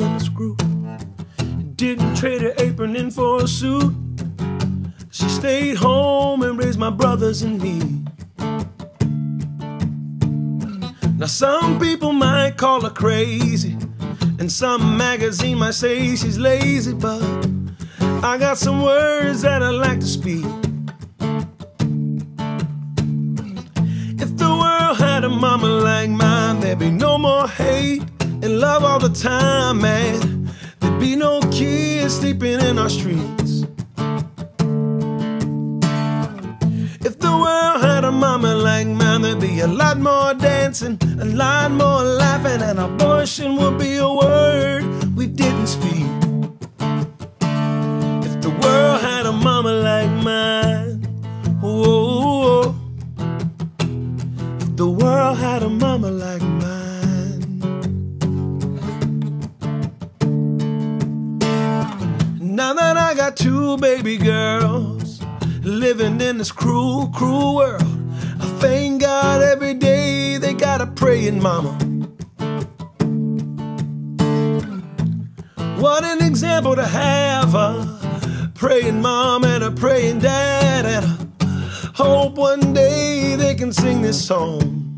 a screw. Didn't trade her apron in for a suit. She stayed home and raised my brothers and me. Now, some people might call her crazy, and some magazine might say she's lazy, but I got some words that I like to speak. If the world had a mama like mine, there'd be no more hate and love all the time, man. There'd be no kids sleeping in our streets. If the world had a mama like mine, there'd be a lot more dancing, a lot more laughing, and abortion would be a word we didn't speak. If the world had a mama like mine, whoa, if the world had a mama like mine. I got two baby girls living in this cruel, cruel world, I thank God every day they got a praying mama. What an example to have a praying mom and a praying dad, and I hope one day they can sing this song.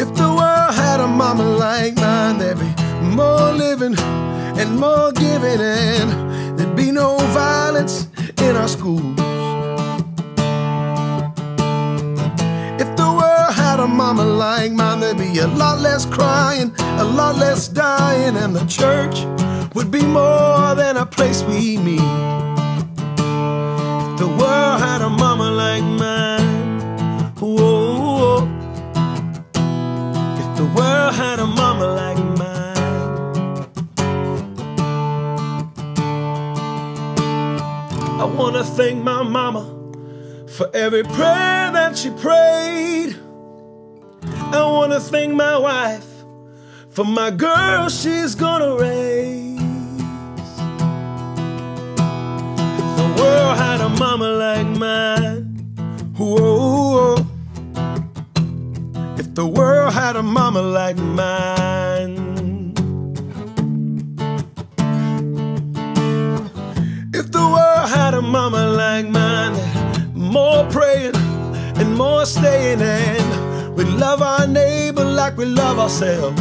If the world had a mama like mine, there'd be more living and more giving, and there'd be no violence in our schools. If the world had a mama like mine, there'd be a lot less crying, a lot less dying, and the church would be more than a place we meet. If the world had a mama wanna thank my mama for every prayer that she prayed. I wanna thank my wife for my girl she's gonna raise. If the world had a mama like mine, whoa. If the world had a mama like mine. More praying and more staying, and we love our neighbor like we love ourselves.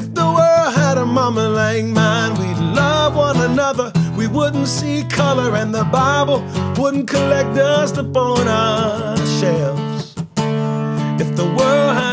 If the world had a mama like mine, we'd love one another. We wouldn't see color, and the Bible wouldn't collect dust upon our shelves. If the world had